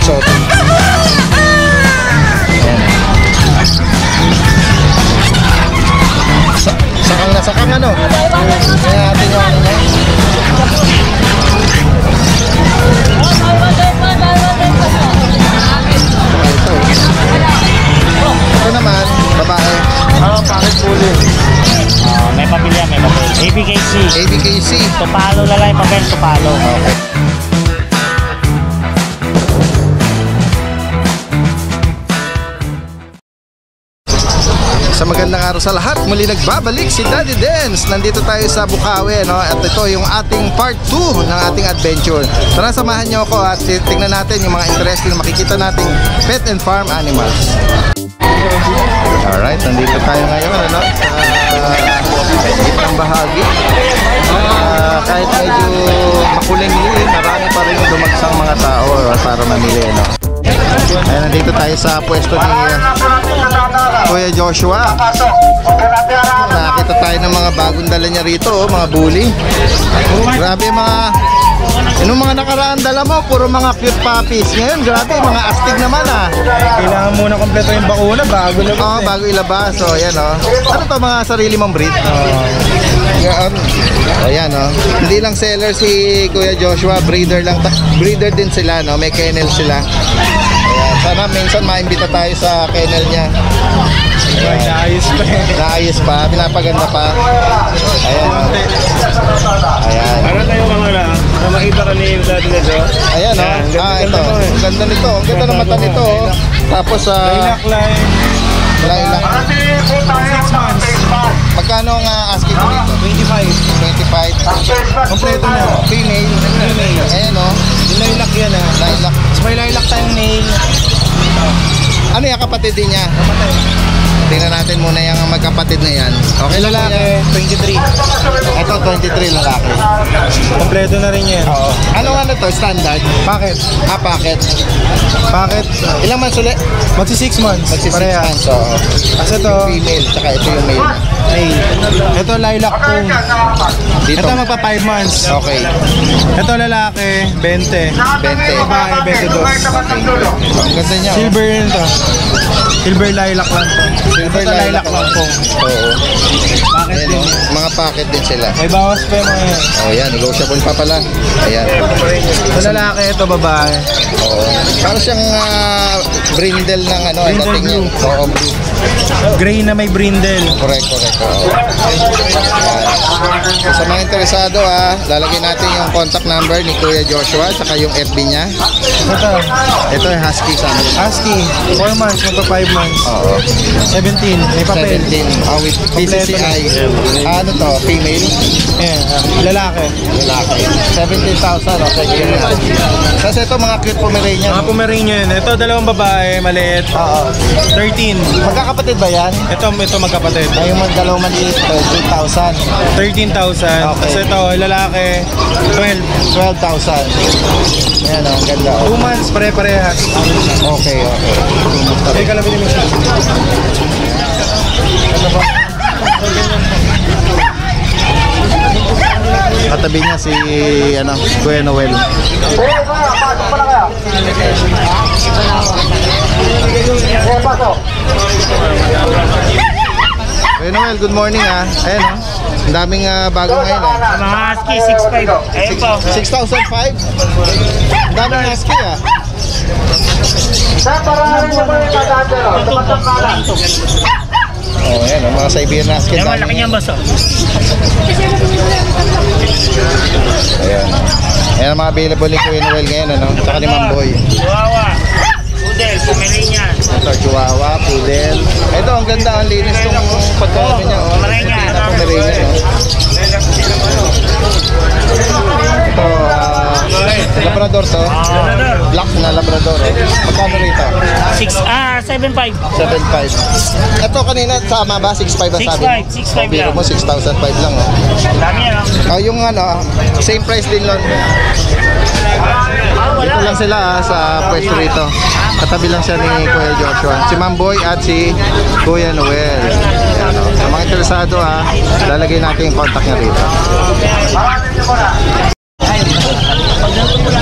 exotic. Ayan. Sa sakang na sakang ano? Kaya natin yung ano niya. Ito. Naman, babae. Ah, bakit puli? Ah, may papel yan, may papel. ABKC. ABKC. Tupalo na lang yung papel, tupalo. Okay. Muli nagbabalik si Daddy Dance. Nandito tayo sa Bukawi, no? At ito yung ating part 2 ng ating adventure. Tara, samahan niyo ako at tingnan natin yung mga interesting makikita nating pet and farm animals. Alright, nandito tayo ngayon, ano? Sa gitnang bahagi. Ah, kahit medyo makulimlim, marami pa rin dumagsang mga tao para mamili, no? Ayan, nandito tayo sa pwesto ni Kuya Joshua. Nakakita tayo ng mga bagong dala niya rito, oh, mga bully. Grabe mga Yung mga nakaraan dala mo, puro mga cute puppies. Ngayon, grabe, mga astig naman ah. Kailangan muna kompleto yung bakuna bago lang. Oo, bago ilabas. So, ayan oh. Ano to mga sarili mong breed? Yan. Ayan oh. Hindi lang seller si Kuya Joshua, breeder lang. Breeder din sila, no? May kennel sila. Ayan. Sana minsan maimbita tayo sa kennel niya. Ay, naayos pa. Naayos pa, pinapaganda pa. Ayan oh. Ayan. Ano tayo mga lang? Na makita ka ni dati na do? Ayan oh. Ah, ito. ganda eh. Ang ganda nito. Ang ganda ng mata nito oh. Tapos sa Lilac line. lilac. 6 months. Magkano ang ah, asking mo dito? 25. 25. Kompleto na. Female. Female. Ayan oh. Yung lilac yan ah. Lilac. Tapos may lilac tayong nail. Ano yung kapatid din niya? Tingnan natin muna yung magkapatid na yan. Okay Lalaki, 23. Ito 23 lalaki. Kompleto na rin yan. Oo. Ano ano to? Standard? Packet. Ah, packet. Packet. Ilang months ulit? Magsi 6 months. Magsi 6 Pareha. months. Oo. Kasi ito, Yung female, tsaka ito yung male. Nail. Ito lilac po. Dito. Ito magpa 5 months. Okay. Ito lalaki, 20. 20. Babae, 22. Ang ganda niya. oh. Silver yun to. Silver lilac lang to. Silver Ito lilac lang po. Oo. Packet din sila. May bawas pa mga yan. Oh, yan. Negotiable pa pala. Ayan. Ito lalaki, ito babae. Oo. Parang siyang ah, brindle ng ano. ang Brindle niya. blue. Oo, blue. Gray na may brindle. Correct, correct. Oo. So, sa mga interesado ha, lalagyan natin yung contact number ni Kuya Joshua saka yung FB niya. Ito, Ito yung Husky sa amin. ASCII, 4 months, magpa 5 months. Oo. 17, may papel. 17. Oh, with PCCI. Ah, ano to? Female? Ayan, ah, lalaki. Lalaki. 17,000. Okay, na. Kasi ito mga cute Pomeranian. Mga Pomeranian. Ito, dalawang babae, maliit. Oo. 13. Magkakapatid ba yan? Ito, ito magkapatid. Ay, yung dalawang maliit, 13,000. 13,000. Okay. Kasi ito, lalaki, 12. 12,000. Ayan, oh, ang ganda. 2 Oh. months, pare-parehas. Okay, okay. Ay, kalabin mo siya. Katabi niya si ano, Kuya Noel. Kuya Noel, good morning ah. Ayan oh. Ang daming ah, bago ngayon ah. Mga husky, 6'5". Ayun po. 6,005? Ang daming husky ah. Oh, ayan oh, mga Siberian husky. Yan, dami malaki niyan, boss. Oh. Ayan. Ayan ang mga available ni Kuya Noel ngayon ano. Tsaka ni Mamboy. Chihuahua. Poodle, Pomeranian. Ito, Chihuahua, Poodle. Ito, ang ganda, ang linis tong pagkaano niya. Oh. Pomeranian. Ito, Pomeranian, oh. Ito, ah, Labrador to. Labrador. Black na Labrador. Oh. Magkano rito? 6, 7'5". 7.5. Ito kanina, sama ba? 6.5 ang sabi mo? 6.5, 6.5 Oh, biro lang. mo, 6,005 lang. Oh. Dami yan, oh. Oh, yung ano, same price din lang. Dito lang sila ah, sa pwesto rito. Katabi lang siya ni Kuya Joshua. Si Mamboy at si Kuya Noel. Ayan, oh. Sa mga interesado ha, lalagay natin yung contact niya rito.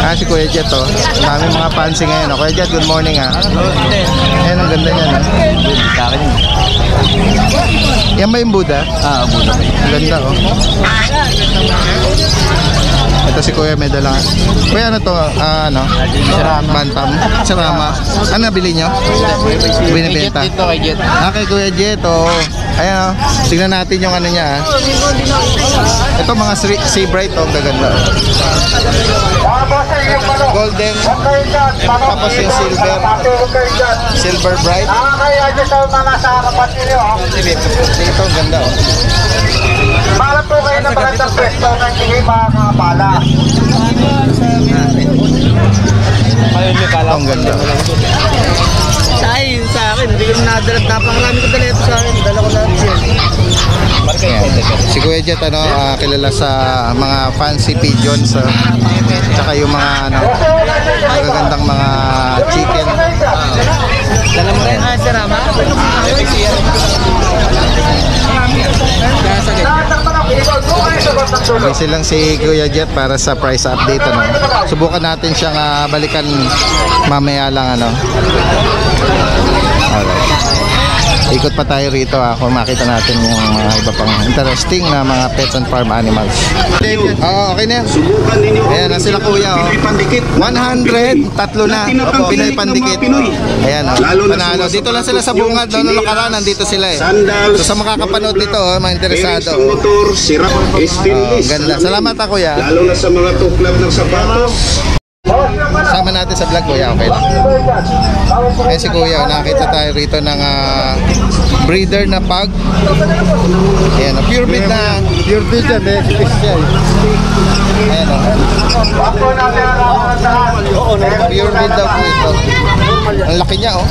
Ah, si Kuya Jet, oh. Dami mga fancy ngayon, oh. Kuya Jet, good morning, ah. Ayan, ang ganda niyan, ah. Yan ba yung Buddha? Ah, Buddha. Ang ganda, oh. Ito si Kuya may dala. Kuya, ano to? Ah, ano? Bantam. Sarama. Ano nabili nyo? Binibenta? Dito kay Jet. Ah, kay Kuya Jet, oh. Ayan, oh. Tingnan natin yung ano niya, ah. Ito mga sea, bright, oh. Gaganda. Golden. Tapos yung silver. Silver bright. Dito, ang ganda, oh. Para po kayo ng magandang pwesto ng hindi mga kapala. Ito, ang ganda. Sa akin, sa akin, hindi ko na nadala. Napakarami ko dala ito sa akin. Dala ko lahat yan. Si Kuya Jet, ano, ah, kilala sa mga fancy pigeons. ah. tsaka yung mga, ano, magagandang mga chicken. Dala mo rin. Ah, si Rama? Kaya sa ganyan. Busy lang si Kuya Jet para sa price update ano. Subukan natin siyang ah, balikan mamaya lang ano. Alright. Ikot pa tayo rito ah, kung makita natin yung mga iba pang interesting na mga pets and farm animals. Oo, okay na yan. Subukan ninyo Ayan na sila kuya oh. Pinoy Pandikit. 100, tatlo na. Pinoy Pandikit. Ayan oh. Lalo Panalo. Dito lang sila sa bungad. Doon nakaraan, tsinelas, nandito sila eh. Sandals. So sa makakapanood dito oh, mga interesado. Bearings ng motor, Oh, ganda. Salamat ah, kuya. Lalo na sa mga tuklap ng sapatos. Sama natin sa vlog kuya, okay lang. Eh si kuya, nakita tayo rito ng ah, breeder na pug. Ayan, oh, pure breed na. Pure breed yan, eh. Special. Ayan o. Pure breed daw po ito. Ang laki niya oh.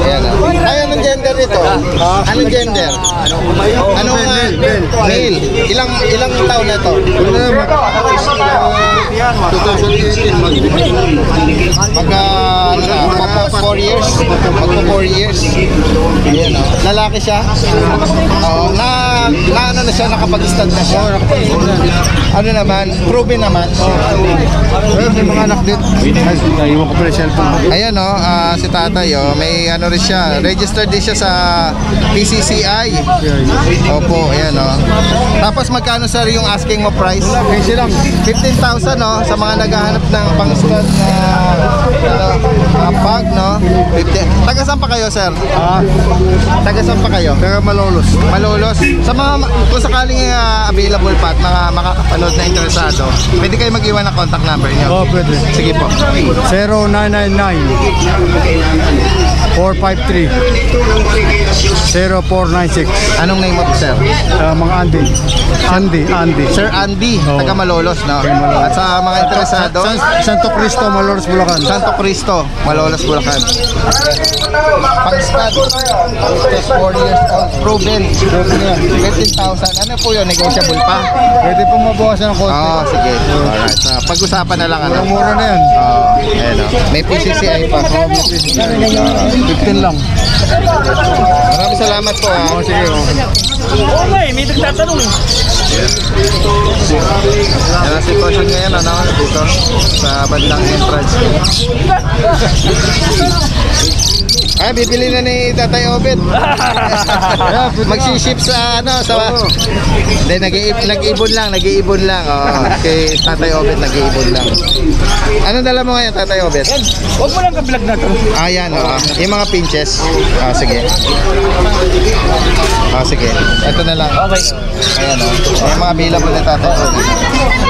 Ayan o. Ay, anong gender nito? Anong gender? Anong uh, male? Ilang ilang taon na to? 2018 Magka ano na, magka 4 years. Magka 4 years. Ayan o. Lalaki siya? Oo. Na, na ano na siya, nakapag-stand na siya. Ano naman, proven naman. May mga anak din. Naiwan ko pala cellphone. Ayan o, ah, si tatay o, may ano rin siya, registered din siya sa PCCI. Opo, ayan o. Tapos magkano sir yung asking mo price? 15 lang. 15,000 no sa mga naghahanap ng pang-stud na ano, uh, pag no. 50. Taga saan pa kayo sir? Ah, Taga saan pa kayo? pero malolos. Malolos. Sa mga kung sakaling ah, available pa at mga makakapanood na interesado, pwede kayo mag-iwan ng contact number niyo. Oo, pwede. Sige po. 0999 453 0496 Anong name mo sir? Ah, mga Andy. Andy, Andy. Sir Andy, Oo. taga Malolos, no? At sa mga interesado, San, Santo Cristo, Malolos, Bulacan. Santo Cristo, Malolos, Bulacan. Pang-stud, pang-stud, 4 years old, proven. 15,000. Ano po yun? Negotiable pa? Pwede po mabawasan ng konti. Oo, sige. Alright. Uh, pag-usapan na lang, ano? Mura na yan. Oo, ayan, oh. May PCCI pa. 15 lang. Maraming salamat po, ah. Oo, sige. oh. Oo nga eh, may nagtatanong eh. Yan ang sitwasyon ngayon, ano? Dito, sa bandang entrance. Ay, bibili na ni Tatay Obed. Magsiship sa ano sa Hindi nag nag-ibon lang, nag-iibon lang. Oh, kay Tatay Obed nag-iibon lang. Anong dala mo ngayon, Tatay Obed? Huwag mo lang ka-vlog na to. Ah, yan, oh. Yung mga pinches. Ah, sige. Ah, sige. Ito na lang. Okay. Ayan, oh. Yung mga available ni Tatay Obed.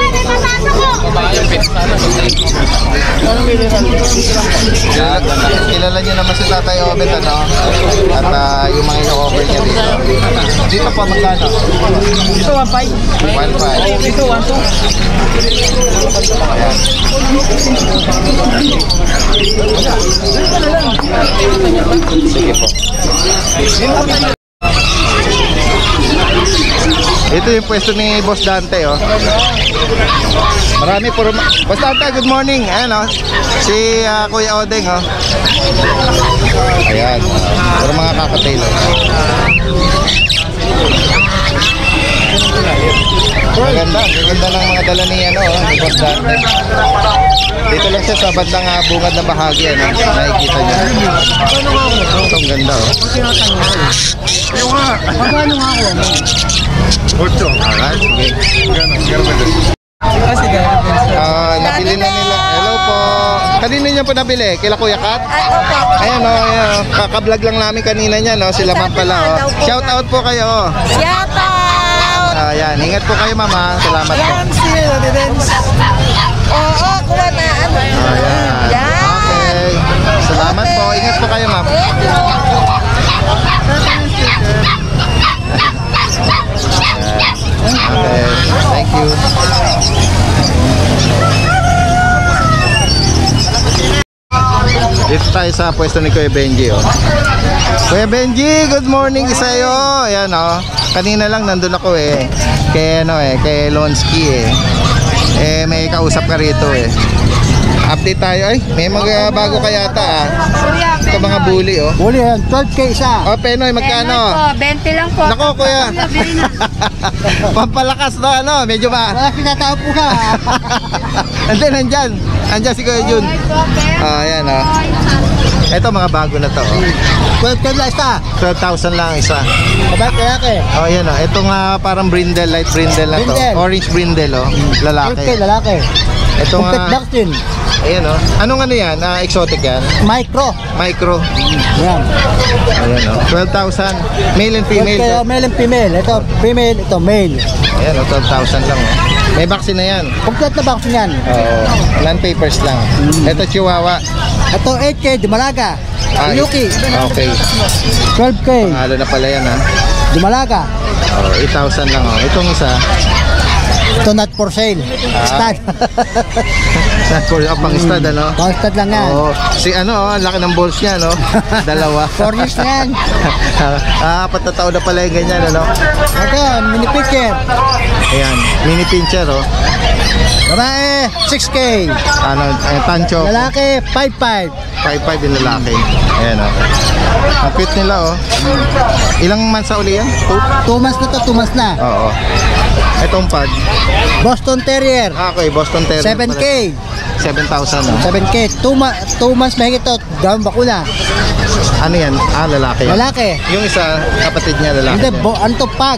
Kilala, kilala niyo naman si Tatay Obed, ano? At ah, yung mga i-offer niya dito. Dito pa magkano? Ito 1.5. 1.5. Ito 1.2. Sige po. Ito yung pwesto ni Boss Dante, oh. Marami puro... Boss Dante, good morning. Ayan, oh. Si ah, Kuya Odeng, oh. Ayan. oh. Puro mga kakatail, oh. Maganda, maganda ng mga dala ni ano, oh, Boss Dante. Dito lang siya sa bandang uh, bungad na bahagi, ano, nakikita niyo. Ito, ang ganda, oh. Magkano nga ako? Alright, sige. Ah, nabili na nila. Hello po. Kanina niyo po nabili? Kila Kuya Kat? Ayan o, ayan o. Kakablog lang namin kanina niya, no? Sila ma'am pala, oh. Shout out po kayo, oh. Shout out! Ayan, ingat po kayo, mama. Salamat po. Yan si Rodens. Oo, kuha na ano. Ayan. Yan. Okay. Salamat po. Ingat po kayo, ma'am. Okay. Thank you. Dito tayo sa pwesto ni Kuya Benji, oh. Kuya Benji, good morning sa'yo. Ayan, oh. Kanina lang nandun ako, eh. Kay, ano, eh, kay Lonsky, eh. Eh, may kausap ka rito, eh. Update tayo, ay. May mga bago ka yata, ah. Ito mga bully, oh. Huli yan, 12k isa. Oh, Penoy, magkano? po, 20 lang po. Nako, kuya. Pampalakas na, ano, medyo ba? Wala pinatao po ka. Hindi, nandyan. Nandyan si Kuya Jun. Ah, ayan, oh. Ito, mga bago na to, oh. 12k na isa. 12,000 lang isa. Kabait kaya ke. Oh, ayan, oh. Ito nga parang brindle, light brindle na to. Brindle. Orange brindle, oh. 12k Lalaki. lalaki. Ito Complete nga, vaccine. Ayan, oh. Anong ano yan? Ah, exotic yan? Micro. Micro. Yan. Ayan, oh. 12,000. Male and 12k female. oh, male and female. Ito female, ito male. Ayan, oh. 12,000 lang, oh. May vaccine na yan. Complete na vaccine yan. Oo. non-papers lang. Ito Chihuahua. Ito 8k, Dumalaga. Ah, Yuki. Okay. 12k, Pangalo na pala yan ha. Dumalaga. Oh, 8,000 lang oh. Itong isa. Ito not for sale. Ah. Stud. Sa for oh, pang stud ano. Constant lang yan. Oo. Si ano oh, ang laki ng balls niya no. Dalawa. 4 years na yan. ah, apat na taon na pala yung ganyan ano. Ito, mini picture. Ayan, mini pincher oh. Babae, 6k. Ano, eh, tancho. Lalaki, 5.5. 5-5 yung lalaki. Ayan oh. Ang cute nila oh. Ilang months sa uli yan? Two? 2 months na to, 2 months na. Oo. Itong pag. Boston Terrier, Ah, okay, Boston Terrier. 7k. 7,000 oh. 7k. 2 ma 2 months mahigit to, down bakuna. Ano yan? Ah, lalaki. yan. Lalaki. Yung isa, kapatid niya lalaki. Hindi, bo, ano to, pag.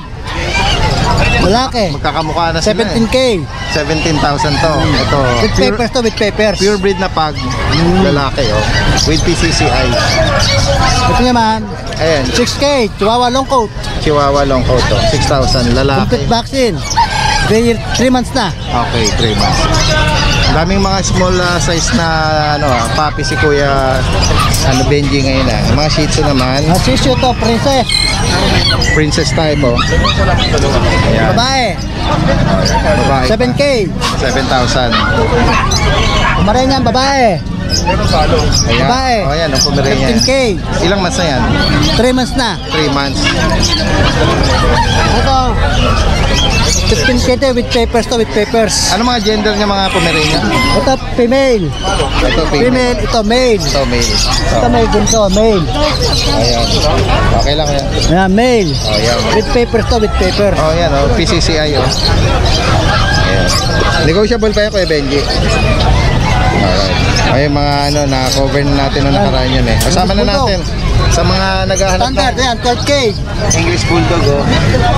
Lalaki. Magkakamukha na sila 17k. eh. 17,000 to. Ito. With Pure, papers to, with papers. pure breed na pag. Lalaki, oh. With PCCI. Ito naman, Ayan. 6k. Chihuahua long coat. Chihuahua long coat, to. 6,000. Lalaki. Complete vaccine. 3 months na. Okay, 3 months. Daming mga small uh, size na ano ah, puppy si Kuya ano Benji ngayon ah. Mga Shih Tzu naman, Ah, Sisyo to, princess. princess type oh. Ayan. Babae, Babae. 7k. 7,000. Kumarenyan, babae. Ayan. Babae. Oh, ayan, ang Pomeranian. 15k. Ilang months na yan? 3 months na. 3 months. Ito, 15k to, with papers to, with papers. Ano mga gender ng mga Pomeranian? Ito, female. Ito, female. Female, ito, male. Ito, male. Ito, male din to, male. Ayan. Okay lang yan. Ayan, male. Oh, ayan. With papers to, with papers. Oh, ayan, oh. PCCI, oh. Ayan. Negotiable pa yan, Kuya Benji. Alright. Ay, mga ano, na-cover na natin na nakaraan yun eh. Kasama na natin sa mga naghahanap Standard, ng ayan, 12k. English Bulldog, oh.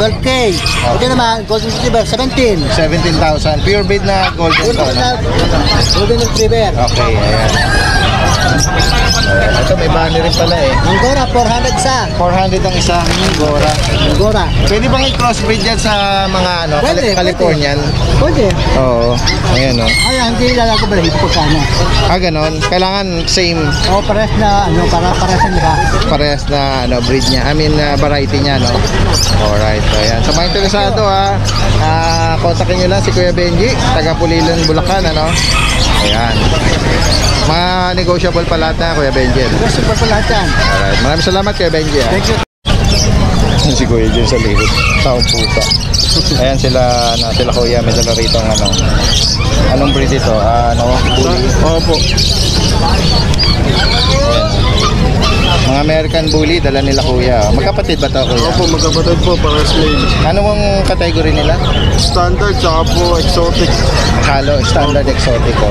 12k. Ito naman, Golden Retriever, 17. 17,000. Pure breed na golden Golden no? Golden Retriever. Okay, ayan. Ayan. Ito, may bunny rin pala eh. Angora, 400 sa. 400 ang isa, Gora. Angora. Pwede bang i-crossbreed yan sa mga ano, Pwede, Cali- Californian? Pwede. Oo. Ayan, oh. Ay, hindi lalago ba hito ka na. Ah, ganon. Kailangan same O, pares na, ano, para pares na nila. parehas na ano, breed niya. I mean, uh, variety niya, no? Alright. So, ayan. Sa mga interesado, ha, ah, kontakin nyo lang si Kuya Benji, taga Pulilan, Bulacan, ano? Ayan. Mga negotiable pa lahat na, Kuya Benji. ano? Super pa lahat yan. Alright. Maraming salamat, Kuya Benji, ha? Thank you. Si Kuya dyan sa likod. Taong pusa. Ayan sila, ano, sila Kuya, may dala rito ang ano. Anong breed ito? Ah, ano? Bully? Opo. Ayan. Mga American Bully, dala nila kuya. Magkapatid ba to kuya? Opo, magkapatid po, para slave. Ano mong category nila? Standard, tsaka po exotic. Halo, standard exotic ko.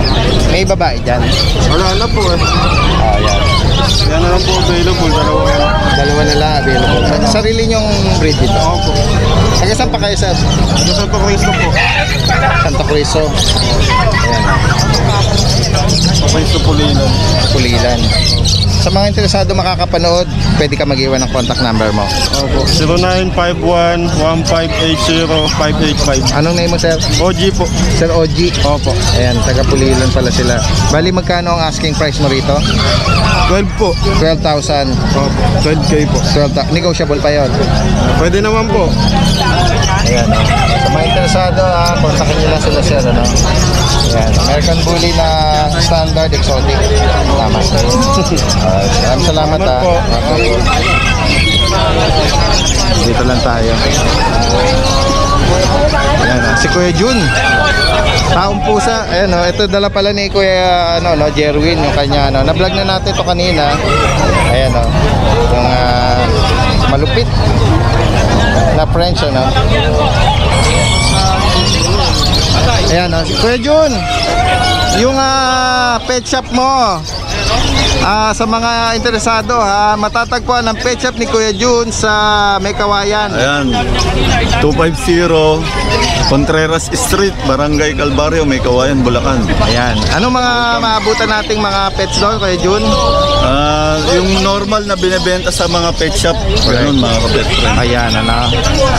May babae dyan. Wala na po eh. Ah, yan. Na lang po available, dalawa. Dalawa na lang available. Sa, sarili nyong breed dito. Opo. Taga saan pa kayo sir? Dasal pa Cristo po. Santa Cristo. Ayan. Cristo Pulilan. Pulilan. Sa mga interesado makakapanood, pwede ka mag-iwan ng contact number mo. Opo. 0951-1580-585. Anong name mo sir? OG po. Sir OG. Opo. Ayan, taga Pulilan pala sila. Bali, magkano ang asking price mo rito? 12 po. 12,000. Opo. 12K po. 12,000. Negotiable pa yon. Pwede naman po. Ayan. oh. Sa mga interesado, ah, kontakin lang sila sir. Ano? Ayan. American Bully na standard exotic. Tama. Uh, maraming salamat Salamat ah. po. Okay. Dito lang tayo. Ayan, ah, si Kuya Jun. Taong pusa. Ayan, oh, ito dala pala ni Kuya ano, no, Jerwin, yung kanya. Ano. Na-vlog na natin to kanina. Ayan, oh, yung ah, malupit na French, ano. Ayan, oh, si Kuya Jun. Yung ah, pet shop mo, Ah, sa mga interesado ha, matatagpuan ang pet shop ni Kuya Jun sa May Kawayan. Ayan, 250 Contreras Street, Barangay Calvario, May Kawayan, Bulacan. Ayan. Ano mga maabutan nating mga pets doon, Kuya Jun? Ah, yung normal na binebenta sa mga pet shop, ganun mga kapet friend. Ayan, ano.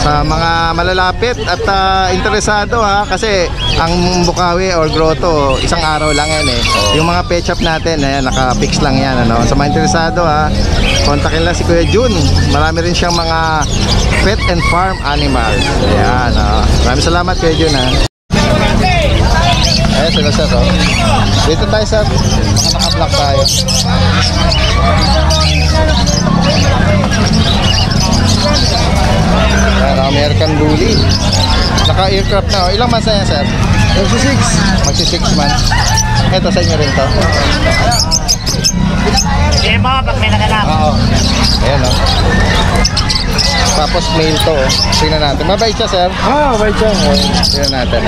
Sa mga malalapit at ah, interesado ha, kasi ang Bukawi or Grotto, isang araw lang yan eh. Yung mga pet shop natin, ayan, naka-fix lang yan, ano. Sa mga interesado ha, kontakin lang si Kuya Jun. Marami rin siyang mga pet and farm animals. Ayan, oh. Maraming salamat Kuya Jun ha. Ayan sila sir, oh. Dito tayo sir. Naka-block tayo. Ayan, American Bully. Naka-aircraft na. oh. Ilang months na yan, sir? Magsi 6. Magsi 6 months. Ito sa inyo rin to. Sige po, pag may naganap. Oo. Ayan, oh. Tapos mail to, oh. Tingnan natin. Mabait siya, sir. Ah, right siya. Tingnan natin.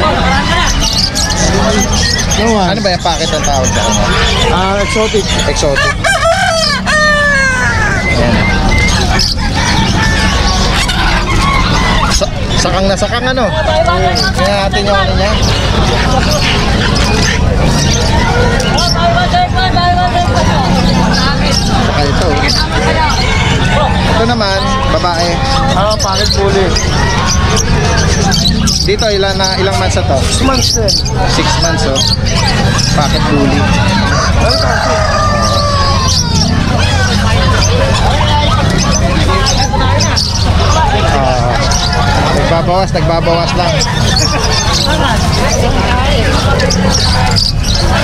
Ano ba yung packet ang tawag sa ano? Ah, exotic. Exotic. Sakang na sakang ano? Tingnan natin yung ano niya. Saka ito. Ito naman, babae. Ah, packet puli. Dito, ilan na ilang months na to? 6 months din. 6 months oh. Pocket bully. Ah, nagbabawas, nagbabawas lang.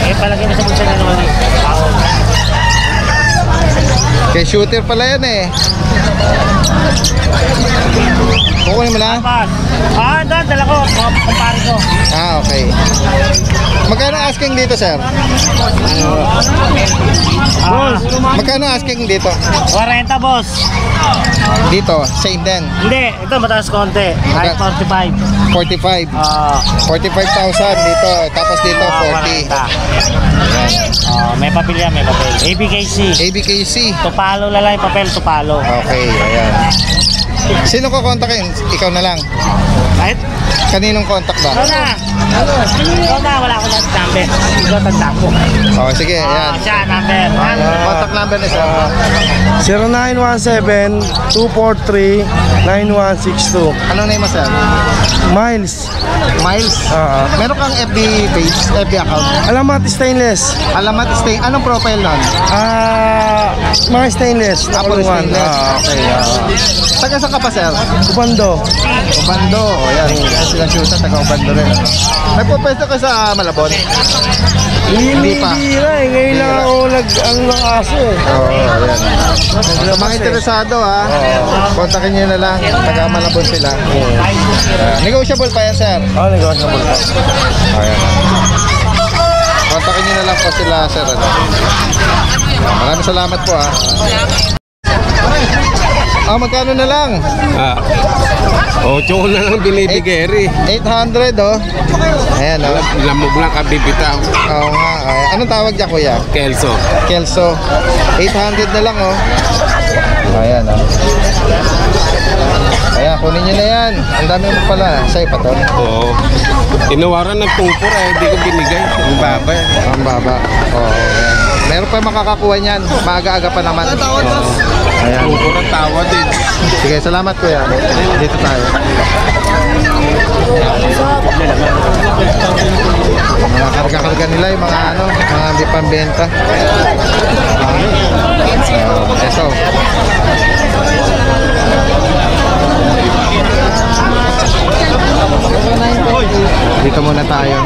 Eh, palagay na sa bulsa na naman. Kay shooter pala yan eh. Kukunin mo na? Ah, doon, dala ko. Kumpare ko. Ah, okay. Magkano asking dito, sir? Ah, Magkano asking dito? 40, boss. Dito, same din. Hindi, ito mataas konti. Kahit 45. 45. Ah, 45,000 dito. Tapos dito, ah, 40. 40. Ah, may papel yan, may papel. ABKC. ABKC. Tupalo na lang yung papel, tupalo. Okay, ayan. Sino ko kontakin? Ikaw na lang. Kahit, Kaninong contact ba? na. Ikaw na, wala ko na number. Ikaw tanda ko. Oh, sige, Ah, ayan. siya, number. Contact number ni sir. 0917-243-9162. Anong name mo, sir? Miles. Miles. Ah, Meron kang FB page, FB account. alamat stainless. Alamat stay. Anong profile nun? Ah, mga stainless. Ah, Nakulungan. stainless. Ah, okay. ah. Taga saan ka pa, sir? Ubando. Ubando. O yan. Sila shoota, taga Ubando rin. Ano? Nagpo-pwesto ka sa Malabon? Hindi pa. Hindi na eh. Ngayon lang ako nag, ano ng aso eh. Oo, ayan. Sa mga interesado ha, kontakin nyo na lang. Taga Malabon sila. Ah, negotiable pa yan, sir. Ah, negosyo mo pa. Ayan. Kontakin nyo na lang po sila, sir. Ano? Ah, Maraming salamat po ha. Ah, magkano na lang? Ah, ocho ko na lang binibigay rin. 800 oh. Ayan oh. Lamog lang kabibitaw. Oo nga. Ay, anong tawag niya kuya? Kelso. Kelso. 800 na lang oh. Ayan oh. Ayan, kunin nyo na yan. Ang dami mo pala. Sa'yo pa to. Oo. Tinawaran ng tungkor eh, hindi ko binigay. Ang baba eh. Ang baba. Oo. ayan. Meron pa makakakuha niyan. Maaga-aga pa naman. Oo. Ayan. Din. Sige, salamat kuya. Dito tayo. Mga karga-karga nila yung mga ano, mga hindi pambenta. Uh, ito. Dito muna tayo.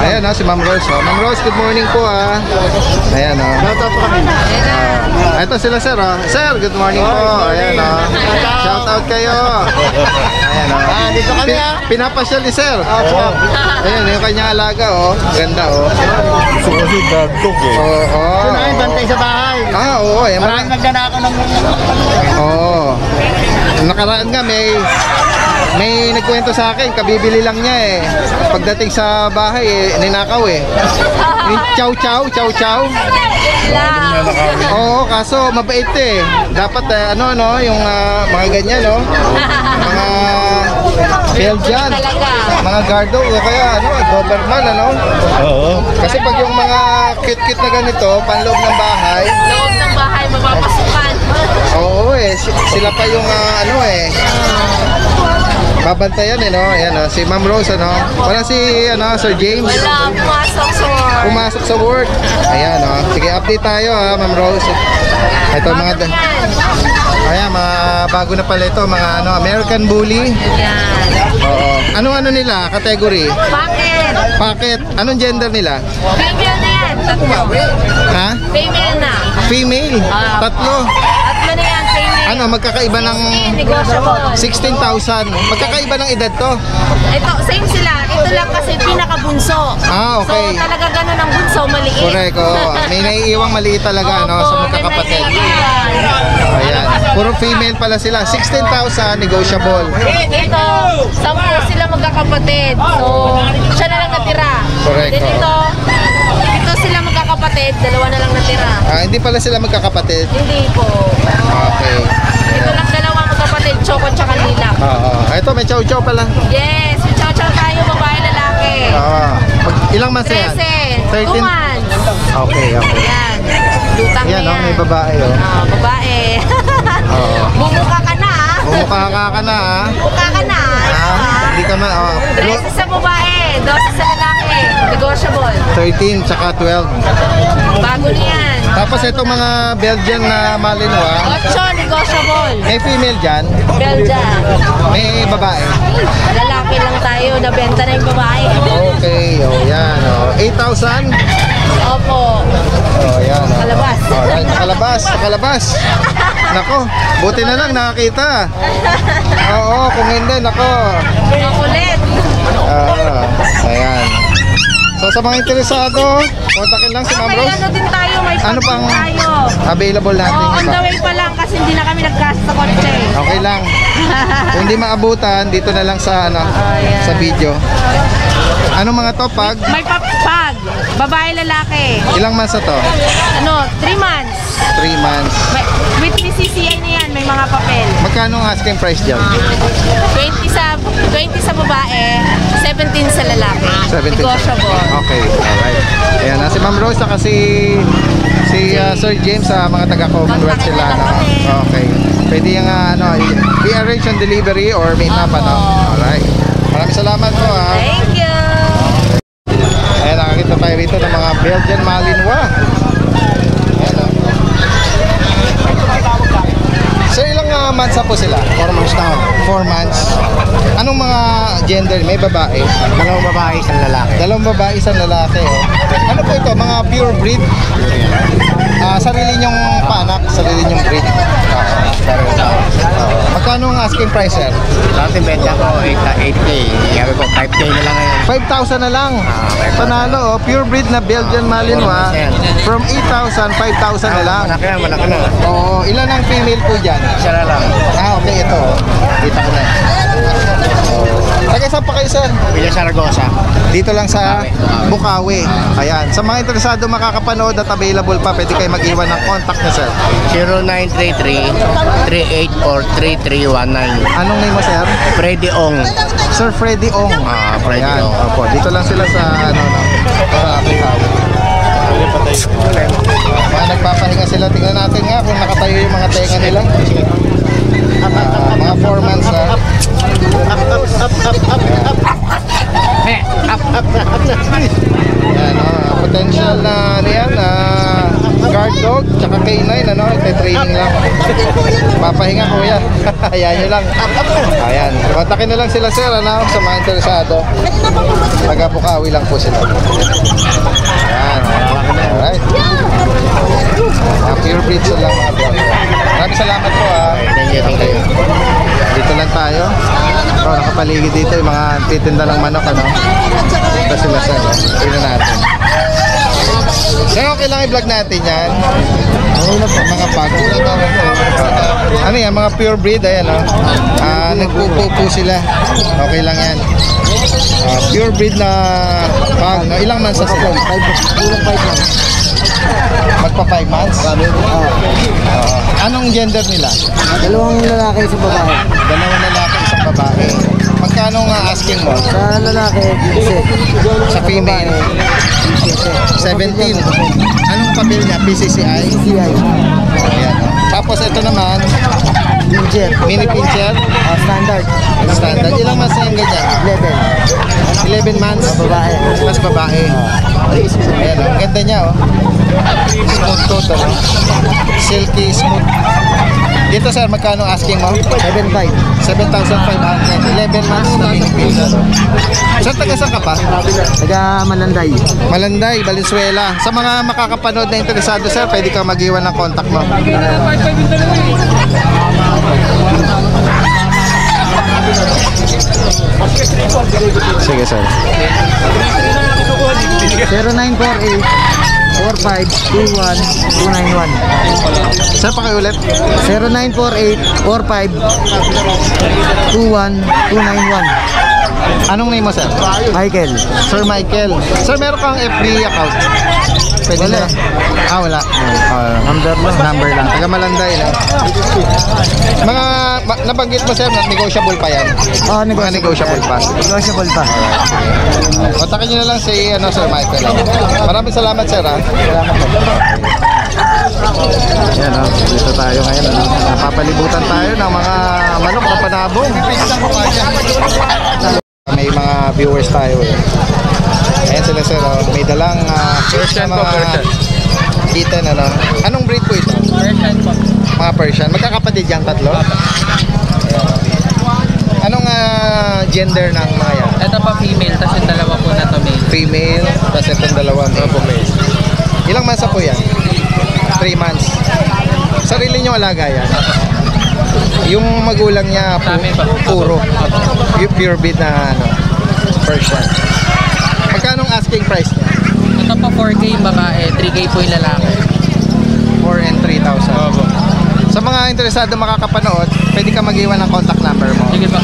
Ayan na si Ma'am Rose. Oh. Ma'am Rose, good morning po ah. Ayan oh. Shout out kami. ito sila sir oh. Sir, good morning po. Ayan oh. Shout out kayo. Ayan oh. Ah, dito kami ah. Pinapasyal ni sir. Ayan yung kanyang alaga oh. Ganda oh. Gusto kasi dagdog eh. Oo. Oh, Ay, bantay sa bahay. Ah, oo. Eh, Maraming marami. nagnanakaw ng Oo. Nakaraan nga may may nagkwento sa akin, kabibili lang niya eh. Pagdating sa bahay eh, ninakaw eh. Yung chow chow, chow chow. Oo, kaso mabait eh. Dapat eh, ano no, yung ah, mga ganyan no. Mga Belgian. Mga guardo o kaya ano, Doberman ano. Oo. Kasi pag yung mga cute-cute na ganito, panloob ng bahay, mapapasukan. Oo eh, si- sila pa yung ah, ano eh. Babantayan eh no. Ayan oh, si Ma'am Rose ano. Wala si ano, Sir James. Wala, pumasok sa work. Pumasok sa work. Ayan oh. Sige, update tayo ha, Ma'am Rose. Ito mga. Ayan, mga bago na pala ito, mga ano, American Bully. Yan. Oo. Anong ano nila, category? Bakit? Bakit? Anong gender nila? Female. Tatlo. Ha? Female na. Female. Ah. Tatlo. Tatlo na yan, female. Ano, magkakaiba ng Negotiable. 16,000. Magkakaiba ng edad to. Ito, same sila. Ito lang kasi pinakabunso. Ah, okay. So, talaga ganun ang bunso, maliit. Correct, oo. May naiiwang maliit talaga, no, sa magkakapatid. Ayan. Puro female pala sila. 16,000 negotiable. Ito, sampu sila magkakapatid. So, siya na lang natira. Correct, Then oo. ito, magkakapatid, dalawa na lang natira. Ah, hindi pala sila magkakapatid. Hindi po. Okay. Ito lang dalawa magkapatid, Choco tsaka Lilang. Oo. Ah, ito, may chow chow pala. Yes, may chow-chow tayo, babae, lalaki. Oo. Mag- ilang months yan? 13. 2 months. Okay, okay. Yan. Lutang Yan, na oh, yan. may babae, oh. Ah, babae. Oo. Bumuka ka na, ah. Bumukha ka ka na, ha? Bumuka ka na, Ah, ah. hindi ka ma... Oh. 13 sa babae, 12 sa lalaki. Negotiable. 13 tsaka 12. Bago na yan. Tapos itong mga Belgian na Malinois, 8, negotiable. may female dyan, Belgian. may babae. Lalaki lang tayo, nabenta na yung babae. Okay, oh, yan, oh. 8,000. Opo. Oh, yan. Oh. Kalabas. Alright, nakalabas, nakalabas. Nako, buti na lang nakakita. Oo, kung hindi, nako. Makulit. Ah, ayan. So sa mga interesado, kontakin lang si Ma'am May Rose. ano din tayo, may Ano pang tayo. available natin Oh, on iba? the way pa lang kasi hindi na kami nag-cast sa kotse. Okay lang. Kung hindi maabutan, dito na lang sa ano, Ayan. sa video. Anong mga to pag? May papag, babae lalaki. Ilang months na to? Ano, 3 months. 3 months. May, with PCCI na yan, may mga papel. Magkano ang asking price dyan? 20 sa 20 sa babae, 17 sa lalaki. 17. Negotiable. Okay, alright. Ayan, na si Ma'am Rose saka si si uh, Sir James sa mga taga Commonwealth sila no. Okay. Pwede yung uh, ano, i-arrange ang delivery or meet up ano. Alright. Maraming salamat po ha. Thank you. Ayan, nakakita tayo rito ng mga Belgian Malinois. Ayan, oh. So ilang uh, months na po sila? 4 months na 4 months. Anong mga gender? May babae? Dalawang babae, isang lalaki. Dalawang babae, isang lalaki. Oh. Ano po ito? Mga pure breed? Ah, sarili nyong panak, sarili nyong breed. Ah. Magkano ang asking price, sir? Dati benta ko 8, 8K. Sabi ko 5K na lang ngayon. 5,000 na lang. Ah, Panalo, oh. Pure breed na Belgian Malinois. From 8,000, 5,000 na lang. Malaki na, malaki na. Oo, ilan ang female po dyan? Isa na lang. Ah, okay, ito. Kita ko na. Taga saan pa kayo, sir? Villa Saragosa. Dito lang sa Bukawi. Ayan. Sa mga interesado makakapanood at available pa, pwede kayo mag-iwan ng contact na, sir. 0933-384-3319. Anong name mo, sir? Freddy Ong. Sir Freddy Ong. Ah, Freddy Ayan. Ong. Opo, dito lang sila sa, ano, no, sa Bukawi. Mga nagpapahinga sila. Tingnan natin nga kung nakatayo yung mga tenga nila. Ah, mga 4 months na. Yan, oh, potential na ano yan, ah, guard dog, tsaka K9, ano, ite-training lang. Papahinga kuya. Ayan nyo lang. Ayan. Kontakin na lang sila sir, ano, sa mga interesado. Taga Bukawi lang po sila. Ayan. Alright. Uh, pure breeds lang mga bro. Maraming salamat po ah. Thank you, thank you. Dito lang tayo. Oh, nakapaligid dito yung mga titinda ng manok ano. Dito sila sa ano. Tingnan natin. Kaya okay lang i-vlog natin yan. Mga pag. Ano yan, mga pure breed, ayan o. Ah, nagpupupo sila. Okay lang yan. Ah, pure breed na. No? Ilang months sa sila? 5 months. Magpa 5 months? Oo. Anong gender nila? Dalawang lalaki sa babae. Dalawang lalaki, isang babae. Magkano nga asking mo? Sa lalaki, 15. Sa female? 17. Anong papel niya? PCCI? CI. Ayan. Oh. Tapos ito naman, Pincher. mini pincher, Ah, standard. standard. Ilang months na yung ganyan? 11. 11 months. Babae. Mas babae. Ayan, oh. ang ganda niya, oh. Smooth coat, ano? Silky, smooth. Dito, sir, magkano asking mo? 7.5. 7,500. 11 months na pincher. Sir, taga saan ka pa? Taga Malanday. Malanday, Valenzuela. Sa mga makakapanood na interesado, sir, pwede kang mag-iwan ng contact mo. Sige, sir. 0948 4521 291. Sir, pakiulit. 0948 45 21 291. Anong name mo, sir? Michael. Sir Michael. Sir, meron kang FB account? Pwede Wala. na. Ah, wala. Ah, Number number lang. Taga Malanday lang. Mga ma- nabanggit mo, sir, negotiable pa yan. Oh, Mga negotiable pa. Negotiable pa. Kontakin nyo na lang si ano, Sir Michael. Maraming salamat, sir. Ha? Salamat po. Yan, oh. dito tayo ngayon. Ano? Napapalibutan tayo ng mga manok na panabong. May mga viewers tayo. Eh. Ayan sila, sir. Oh. May dalang uh, Persian mga kitten, ano. Anong breed po ito? Persian po. Mga Persian. Magkakapatid yan, tatlo? Anong ah, gender ng mga yan? Ito pa female, tapos yung dalawa po na to male. female, tapos itong dalawa male. Ilang months po yan? 3 months. Sarili nyo alaga yan? Yung magulang niya, pu- puro. Pu- Pure breed na ano, Persian. Asking price niya? Ito pa 4K yung babae, 3K po yung lalaki. 4 and 3,000. Sa mga interesado makakapanood, pwede ka mag-iwan ng contact number mo. Sige pa.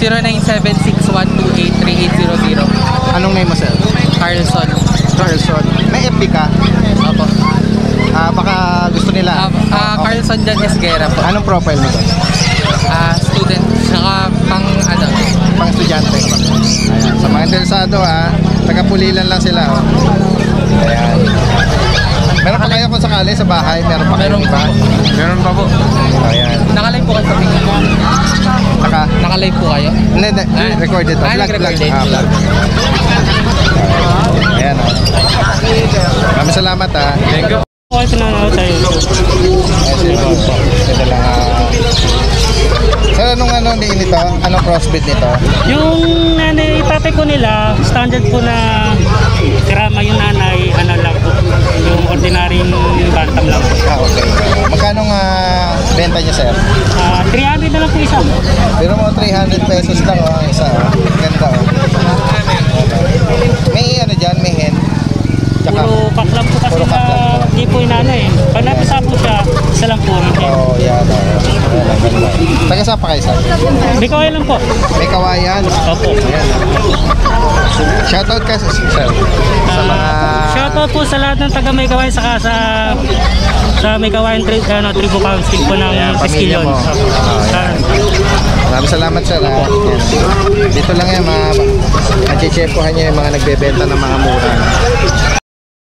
0976-128-3800. Anong name mo, sir? Carlson. Carlson. May FB ka? Opo. Ah, baka gusto Ah, nila. ah, Okay. Carlson Jan Esguera po. Anong profile mo doon? Ah, student. Saka pang ano. pang estudyante. Ayan. Sa mga interesado ha, taga-pulilan lang sila. Oh. Ayan. Meron pa kayo kung sakali sa bahay? Meron pa kayong iba? Meron pa po. Ayan. Nakalive po kayo sa video. Saka, Nakalive po kayo? hindi, hindi. Ah, Recorded to. ah, Vlog, vlog. Ah, vlog. Ayan o. Maraming salamat ha. Thank you. Okay, pinanood tayo. Ano, nito? Anong crossbreed nito? Yung nanay, tatay ko nila, standard po na krama yung nanay, ano lang po, yung ordinary bantam lang po. Ah, okay. Magkano nga benta niyo, sir? Ah, 300 na lang po isa. Pero mo 300 pesos lang oh, ang isa. Oh. Ganda oh. May ano dyan, may hen. Tsaka, Puro paklam po kasi Puro na hindi po inano eh. Pag napisa po siya, isa lang po. oh, yan. Oh. Yan, ang ganda. Taga saan pa kayo, sir? Hindi ko lang po. May kawayan. Opo. Ayan. Shoutout ka, sir. Sa mga... Shoutout po sa lahat ng taga may kawain saka sa sa may kawain tri, ano, tribu council po ng Ayan, pamilya mo. Oh, yan. Maraming salamat sir. Yan. Dito lang yan, mga... Nachichepohan niya yung mga nagbebenta ng mga mura.